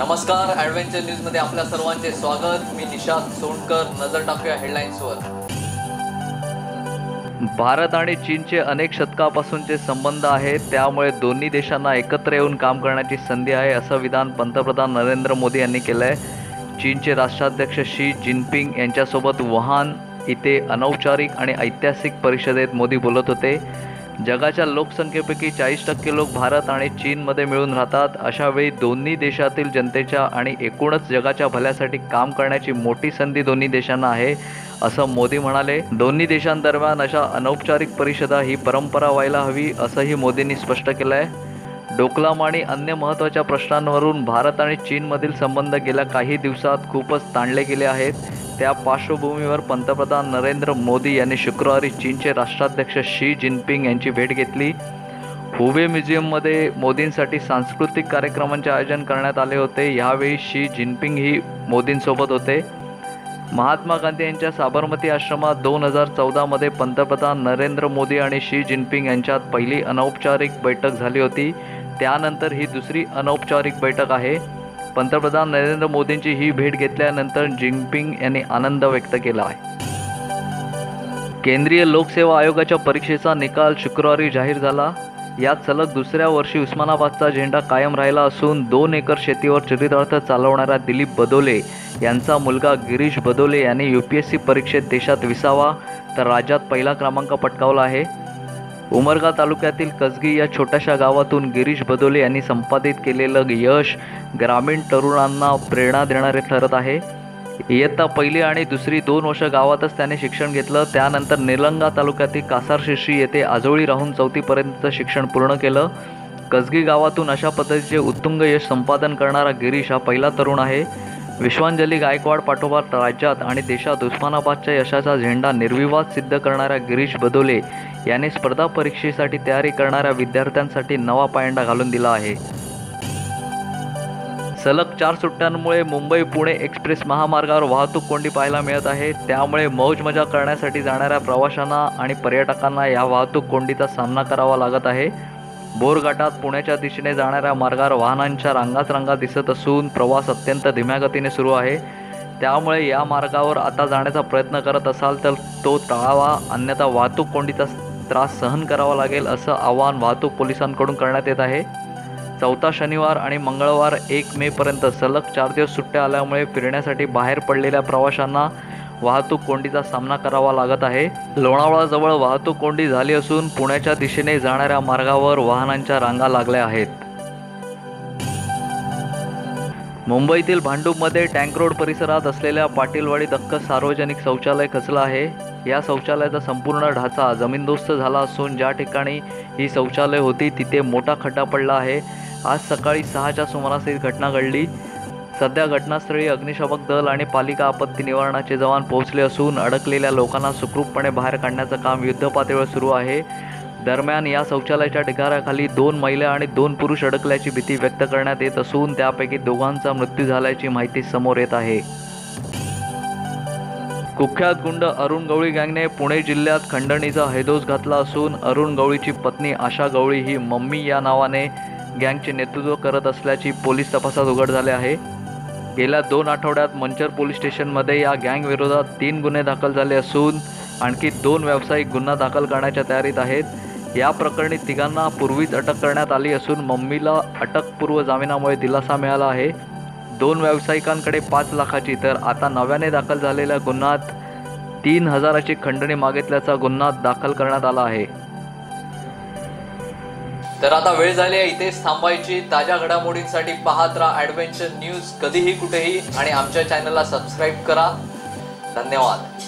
नमस्कार ॲडव्हेंचर न्यूजमध्ये आपल्या सर्वांचे स्वागत. मी निशांत सोंडकर नजर टाकूया हेडलाईन्सवर भारत आणि चीनचे अनेक शतकापासूनचे संबंध आहेत. त्यामुळे दोन्ही देशांना एकत्र येऊन काम करण्याची संधी आहे असं विधान पंतप्रधान नरेंद्र मोदी यांनी केलं आहे चीनचे राष्ट्राध्यक्ष शी जिनपिंग यांच्यासोबत वुहान इथे अनौपचारिक आणि ऐतिहासिक परिषदेत मोदी बोलत होते. जगाच्या लोकसंख्येपैकी चाळीस टक्के लोक भारत आणि चीनमध्ये मिळून राहतात. अशावेळी दोन्ही देशातील जनतेच्या आणि एकूणच जगाच्या भल्यासाठी काम करण्याची मोठी संधी दोन्ही देशांना आहे असं मोदी म्हणाले. दोन्ही देशांदरम्यान अशा अनौपचारिक परिषदा ही परंपरा व्हायला हवी असंही मोदींनी स्पष्ट केलं आहे डोकलाम आणि अन्य महत्त्वाच्या प्रश्नांवरून भारत आणि चीनमधील संबंध गेल्या काही दिवसात खूपच ताणले गेले आहेत. त्या पार्श्वभूमीवर पंतप्रधान नरेंद्र मोदी यांनी शुक्रवारी चीनचे राष्ट्राध्यक्ष शी जिनपिंग यांची भेट घेतली. हुवे म्युझियममध्ये मोदींसाठी सांस्कृतिक कार्यक्रमांचे आयोजन करण्यात आले होते. यावेळी शी जिनपिंग ही मोदींसोबत होते. महात्मा गांधी यांच्या साबरमती आश्रमात दोन हजार चौदामध्ये पंतप्रधान नरेंद्र मोदी आणि शी जिनपिंग यांच्यात पहिली अनौपचारिक बैठक झाली होती. त्यानंतर ही दुसरी अनौपचारिक बैठक आहे. पंतप्रधान नरेंद्र मोदींची ही भेट घेतल्यानंतर जिनपिंग यांनी आनंद व्यक्त केला आहे. केंद्रीय लोकसेवा आयोगाच्या परीक्षेचा निकाल शुक्रवारी जाहीर झाला. यात सलग दुसऱ्या वर्षी उस्मानाबादचा झेंडा कायम राहिला असून दोन एकर शेतीवर चरितार्थ चालवणाऱ्या दिलीप बदोले यांचा मुलगा गिरीश बदोले यांनी यू पी एस सी परीक्षेत देशात विसावा तर राज्यात पहिला क्रमांक पटकावला आहे. उमरगा तालुक्यातील कसगी या छोट्याशा गावातून गिरीश बदोले यांनी संपादित केलेलं यश ग्रामीण तरुणांना प्रेरणा देणारे ठरत आहे. इयत्ता पहिली आणि दुसरी दोन वर्ष गावातच त्याने शिक्षण घेतलं. त्यानंतर निलंगा तालुक्यातील कासारशिर्शी येथे आजोळी राहून चौथीपर्यंतचं शिक्षण पूर्ण केलं. कसगी गावातून अशा पद्धतीचे उत्तुंग यश संपादन करणारा गिरीश हा पहिला तरुण आहे. विश्वांजली गायकवाड पाठोपाठ राज्यात आणि देशात उस्मानाबादच्या यशाचा झेंडा निर्विवाद सिद्ध करणाऱ्या गिरीश बदोले याने स्पर्धा परीक्षेसाठी तयारी करणाऱ्या विद्यार्थ्यांसाठी नवा पायंडा घालून दिला आहे. सलग चार सुट्ट्यांमुळे मुंबई पुणे एक्सप्रेस महामार्गावर वाहतूक कोंडी पाहायला मिळत आहे. त्यामुळे मौज मजा करण्यासाठी जाणाऱ्या प्रवाशांना आणि पर्यटकांना या वाहतूक कोंडीचा सामना करावा लागत आहे. बोरघाटात पुण्याच्या दिशेने जाणाऱ्या मार्गावर वाहनांच्या रांगाच रांगा दिसत असून प्रवास अत्यंत धीम्या गतीने सुरू आहे. त्यामुळे या मार्गावर आता जाण्याचा प्रयत्न करत असाल तर तो टाळावा अन्यथा वाहतूक कोंडीचा त्रास सहन करावा लागेल असं आवाहन वाहतूक पोलिसांकडून करण्यात येत आहे. चौथा शनिवार आणि मंगळवार एक मेपर्यंत सलग चार दिवस सुट्ट्या आल्यामुळे फिरण्यासाठी बाहेर पडलेल्या प्रवाशांना वाहतूक कोंडीचा सामना करावा लागत आहे. लोणावळाजवळ वाहतूक कोंडी झाली असून पुण्याच्या दिशेने जाणाऱ्या मार्गावर वाहनांच्या रांगा लागल्या आहेत. मुंबईतील भांडूपमध्ये टँक रोड परिसरात असलेल्या पाटीलवाडी दक्क सार्वजनिक शौचालय खचलं आहे. या शौचालयाचा संपूर्ण ढाचा जमीनदोस्त झाला असून ज्या ठिकाणी ही शौचालय होती तिथे मोठा खड्डा पडला आहे. आज सकाळी सहाच्या सुमारास ही घटना घडली. सध्या घटनास्थळी अग्निशामक दल आणि पालिका आपत्ती निवारणाचे जवान पोहोचले असून अडकलेल्या लोकांना सुखरूपपणे बाहेर काढण्याचं काम युद्धपातळीवर सुरू आहे. दरम्यान या शौचालयाच्या ढिगाऱ्याखाली दोन महिला आणि दोन पुरुष अडकल्याची भीती व्यक्त करण्यात येत असून त्यापैकी दोघांचा मृत्यू झाल्याची माहिती समोर येत आहे. कुख्यात गुंड अरुण गवळी गँगने पुणे जिल्ह्यात खंडणीचा हैदोस घातला असून अरुण गवळीची पत्नी आशा गवळी ही मम्मी या नावाने गँगचे नेतृत्व करत असल्याची पोलीस तपासात उघड झाले आहे. गेल्या दोन आठवड्यात मंचर पोलीस स्टेशनमध्ये या गँग विरोधात तीन गुन्हे दाखल झाले असून आणखी दोन व्यावसायिक गुन्हा दाखल करण्याच्या तयारीत आहेत. या प्रकरणी तिघांना पूर्वीच अटक करण्यात आली असून मम्मीला अटकपूर्व जामिनामुळे दिलासा मिळाला आहे. दोन व्यावसायिकांकडे पाच लाखाची तर आता नव्याने दाखल झालेल्या गुन्ह्यात तीन हजाराची खंडणी मागितल्याचा गुन्हा दाखल करण्यात आला आहे. तर आता वेळ झाली आहे इथेच थांबायची. ताज्या घडामोडींसाठी पाहत राहा ॲडव्हेंचर न्यूज कधीही कुठेही. आणि आमच्या चॅनलला सबस्क्राईब करा. धन्यवाद.